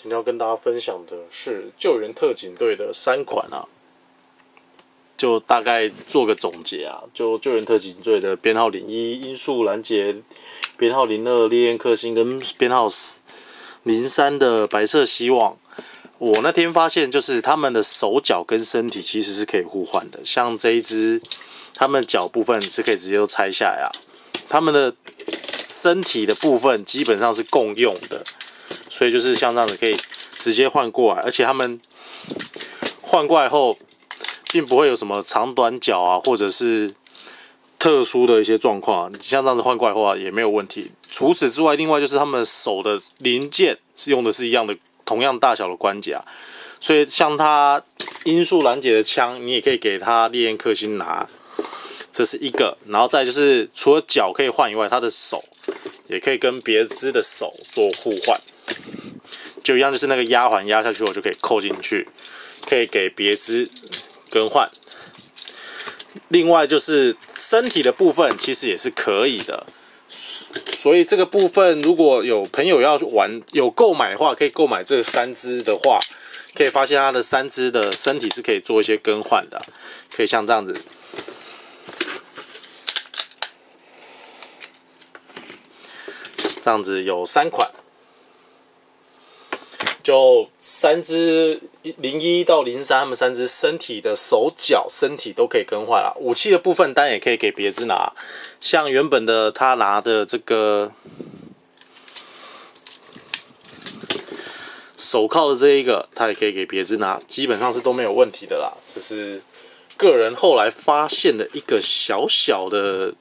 今天要跟大家分享的是救援特警队的三款啊，就大概做个总结啊。就救援特警队的编号零一音速拦截，编号零二烈焰克星跟编号零三的白色希望。我那天发现，就是他们的手脚跟身体其实是可以互换的。像这一只，他们脚部分是可以直接都拆下来啊。他们的身体的部分基本上是共用的。所以就是像这样子，可以直接换过来，而且他们换过来后，并不会有什么长短脚啊，或者是特殊的一些状况。你像这样子换过来的话，也没有问题。除此之外，另外就是他们手的零件是用的是一样的，同样大小的关节啊，所以像他音速拦截的枪，你也可以给他烈焰克星拿，这是一个。然后再就是除了脚可以换以外，他的手也可以跟别支的手做互换。就一样，就是那个压环压下去，我就可以扣进去，可以给别只更换。另外就是身体的部分，其实也是可以的。所以这个部分，如果有朋友要玩有购买的话，可以购买这三支的话，可以发现它的三支的身体是可以做一些更换的，可以像这样子，这样子有三款。就三只零一到零三，他们三只身体的手脚身体都可以更换了。武器的部分当然也可以给别只拿，像原本的他拿的这个手铐的这一个，他也可以给别只拿，基本上是都没有问题的啦。这是个人后来发现的一个小小的，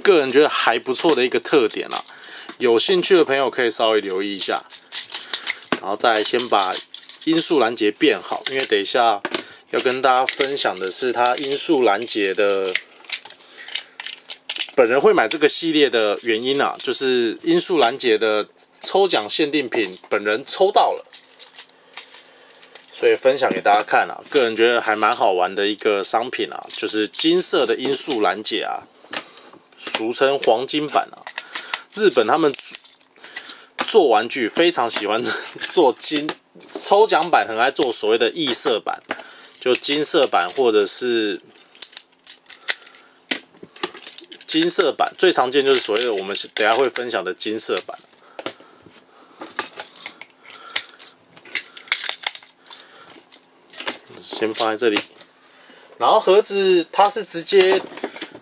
个人觉得还不错的一个特点啦。有兴趣的朋友可以稍微留意一下。然后再先把音速拦截变好，因为等一下要跟大家分享的是它音速拦截的。本人会买这个系列的原因啊，就是音速拦截的抽奖限定品，本人抽到了，所以分享给大家看啊。个人觉得还蛮好玩的一个商品啊，就是金色的音速拦截啊，俗称黄金版啊，日本他们。做玩具非常喜欢 做金抽奖版，很爱做所谓的异色版，就金色版或者是金色版，最常见就是所谓的我们等下会分享的金色版。先放在这里，然后盒子它是直接，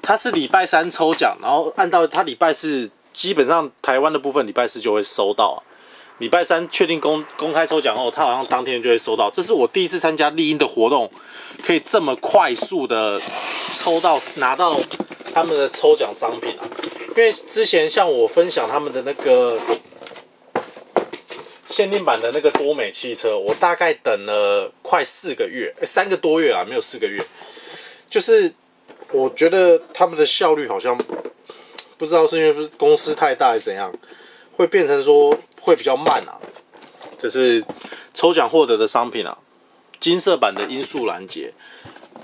它是礼拜三抽奖，然后按照它礼拜四。基本上台湾的部分礼拜四就会收到，礼拜三确定公公开抽奖后，他好像当天就会收到。这是我第一次参加丽音的活动，可以这么快速的抽到拿到他们的抽奖商品啊！因为之前像我分享他们的那个限定版的那个多美汽车，我大概等了快四个月，三个多月啊，没有四个月。就是我觉得他们的效率好像。不知道是因为不是公司太大还是怎样，会变成说会比较慢啊。这是抽奖获得的商品啊，金色版的音速拦截，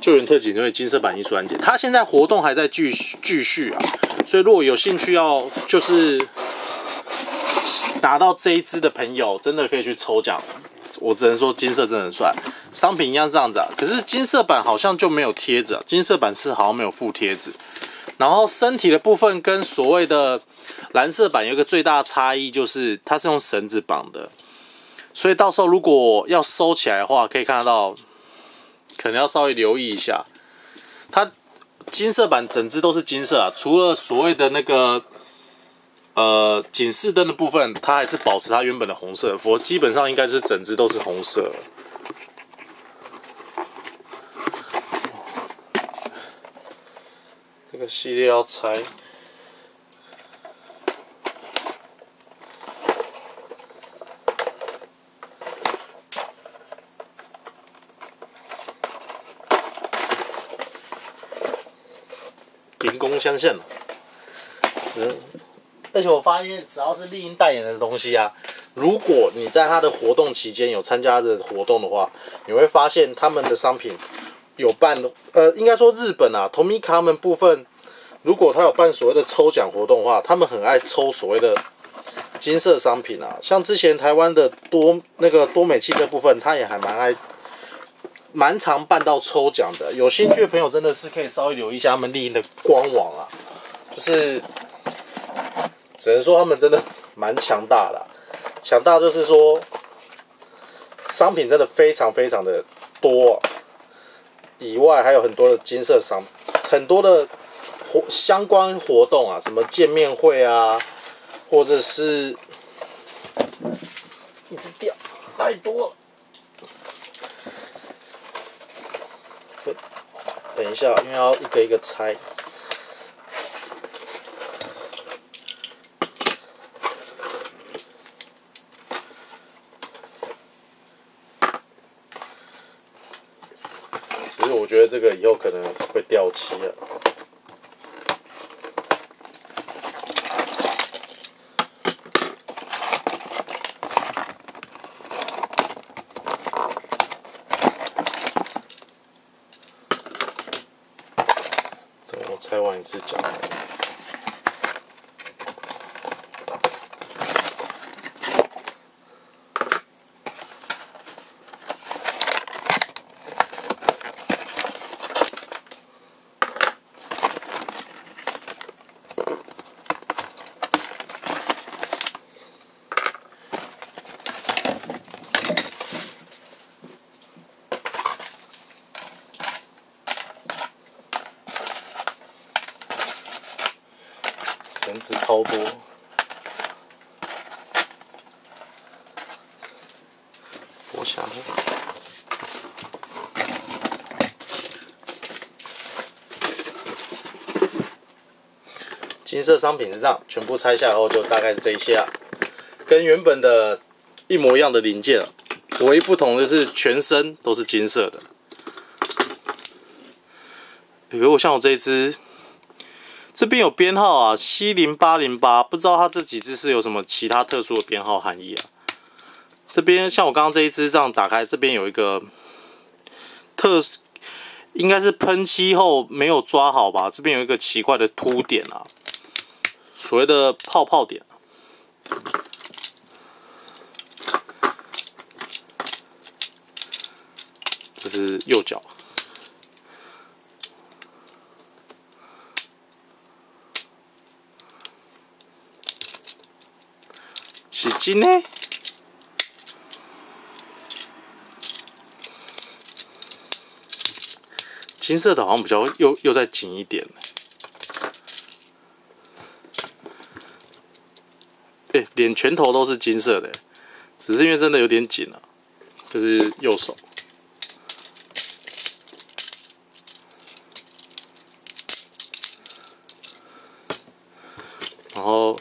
救援特警队金色版音速拦截，它现在活动还在继续继续啊。所以如果有兴趣要就是拿到这一支的朋友，真的可以去抽奖。我只能说金色真的很帅，商品一样这样子啊。可是金色版好像就没有贴纸啊，金色版是好像没有附贴纸。然后身体的部分跟所谓的蓝色版有一个最大的差异，就是它是用绳子绑的，所以到时候如果要收起来的话，可以看得到，可能要稍微留意一下。它金色版整只都是金色啊，除了所谓的那个呃警示灯的部分，它还是保持它原本的红色。佛基本上应该是整只都是红色。系列要拆，兵工相信了。嗯，而且我发现，只要是丽英代言的东西啊，如果你在他的活动期间有参加的活动的话，你会发现他们的商品。有办，呃，应该说日本啊，同米卡们部分，如果他有办所谓的抽奖活动的话，他们很爱抽所谓的金色商品啊，像之前台湾的多那个多美汽车部分，他也还蛮爱，蛮常办到抽奖的。有兴趣的朋友真的是可以稍微留意一下他们丽英的官网啊，就是只能说他们真的蛮强大的，强大就是说商品真的非常非常的多，以外还有很多的金色商，很多的活相关活动啊，什么见面会啊。或者是一直掉太多了，等一下，因为要一个一个拆。其实我觉得这个以后可能会掉漆了。拆完绳子超多，我想金色商品是这样，全部拆下来后就大概是这些啊，跟原本的一模一样的零件，唯一不同的是全身都是金色的。如果像我这一只。这边有编号啊七零八零八，不知道它这几只是有什么其他特殊的编号含义啊？这边像我刚刚这一只这样打开，这边有一个特，应该是喷漆后没有抓好吧？这边有一个奇怪的凸点啊，所谓的泡泡点，这是右脚。金呢？金色的好像比较又又再紧一点。哎，连拳头都是金色的，只是因为真的有点紧了，就是右手。然后。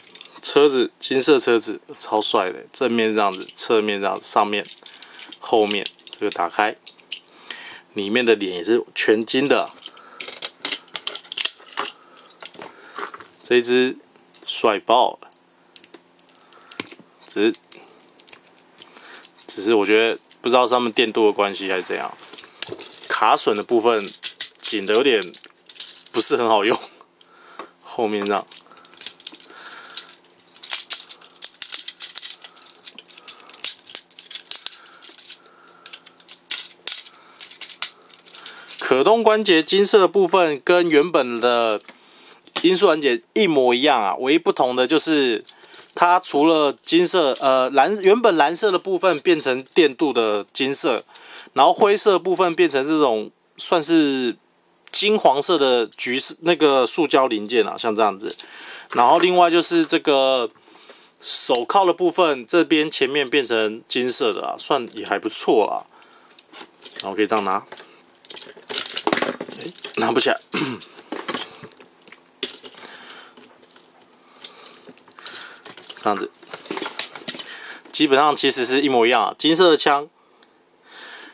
车子金色车子超帅的，正面这样子，侧面这样子，上面、后面这个打开，里面的脸也是全金的，这一只帅爆了，只是只是我觉得不知道是他们电镀的关系还是怎样，卡榫的部分紧的有点不是很好用，后面这样。可动关节金色的部分跟原本的音速环节一模一样啊，唯一不同的就是它除了金色，呃蓝原本蓝色的部分变成电镀的金色，然后灰色部分变成这种算是金黄色的橘色那个塑胶零件啊，像这样子。然后另外就是这个手铐的部分，这边前面变成金色的啊，算也还不错啦。然后可以这样拿。拿不起来，这样子，基本上其实是一模一样，金色的枪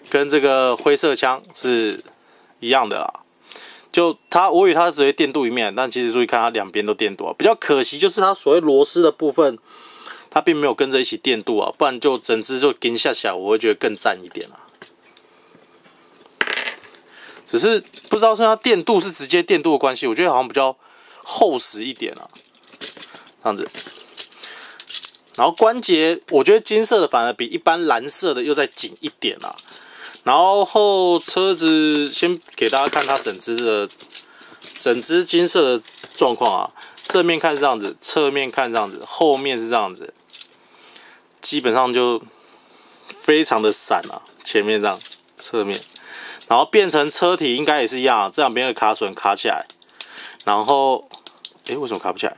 跟这个灰色枪是一样的啦。就它，我以为它只会电镀一面，但其实注意看，它两边都电镀。啊比较可惜就是它所谓螺丝的部分，它并没有跟着一起电镀啊，不然就整只就跟下起来，我会觉得更赞一点啊。只是不知道是它电镀是直接电镀的关系，我觉得好像比较厚实一点啊，这样子。然后关节，我觉得金色的反而比一般蓝色的又再紧一点啊。然后车子先给大家看它整只的整只金色的状况啊，正面看是这样子，侧面看这样子，后面是这样子，基本上就非常的散啊。前面这样，侧面，然后变成车体应该也是一样，这两边的卡榫卡起来，然后，诶，为什么卡不起来？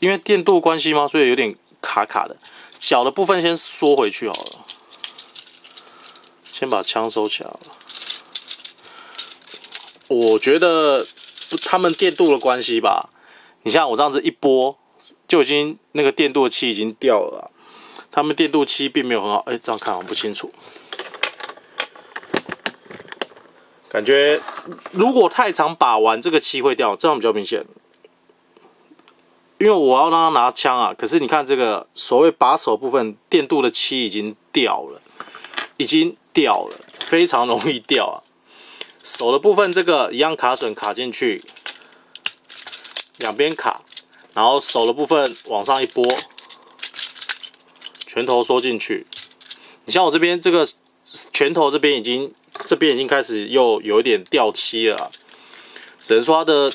因为电镀关系吗？所以有点卡卡的。脚的部分先缩回去好了，先把枪收起来了。我觉得他们电镀的关系吧，你像我这样子一拨，就已经那个电镀漆已经掉了。他们电镀漆并没有很好，哎，这样看好像不清楚。感觉如果太长把玩，这个漆会掉，这样比较明显。因为我要让他拿枪啊，可是你看这个所谓把手部分电镀的漆已经掉了，已经掉了，非常容易掉啊。手的部分这个一样卡榫卡进去，两边卡，然后手的部分往上一拨，拳头缩进去。你像我这边这个拳头这边已经这边已经开始又有一点掉漆了，只能说它的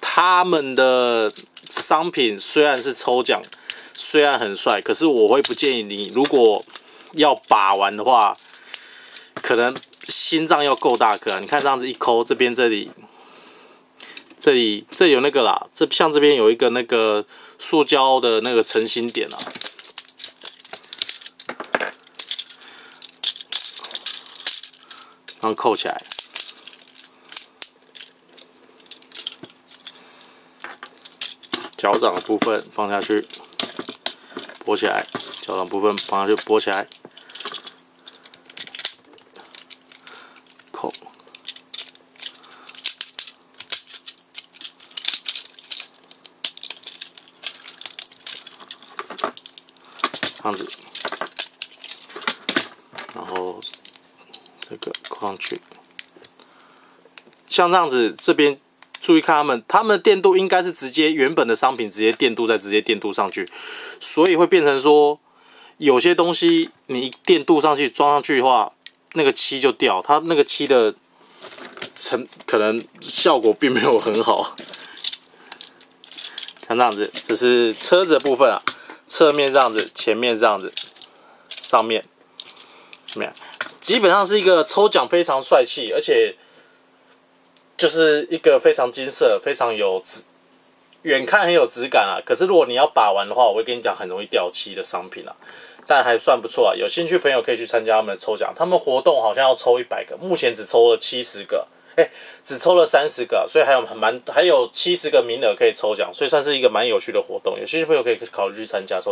他们的。商品虽然是抽奖，虽然很帅，可是我会不建议你，如果要把玩的话，可能心脏要够大颗。你看这样子一抠，这边这里，这里这有那个啦，这像这边有一个那个塑胶的那个成型点啊，然后扣起来。脚掌的部分放下去，拨起来；脚掌部分放下去，拨起来，扣，这样子，然后这个扣上去，像这样子，这边。注意看他们，他们的电镀应该是直接原本的商品直接电镀再直接电镀上去，所以会变成说有些东西你电镀上去装上去的话，那个漆就掉，它那个漆的成可能效果并没有很好。像这样子，这是车子的部分啊，侧面这样子，前面这样子，上面怎么样？基本上是一个抽奖非常帅气，而且。就是一个非常金色、非常有质，远看很有质感啊。可是如果你要把玩的话，我会跟你讲，很容易掉漆的商品啊。但还算不错啊，有兴趣朋友可以去参加他们的抽奖。他们活动好像要抽一百个，目前只抽了七十个，哎，只抽了三十个，所以还有蛮还有七十个名额可以抽奖，所以算是一个蛮有趣的活动。有兴趣朋友可以考虑去参加抽。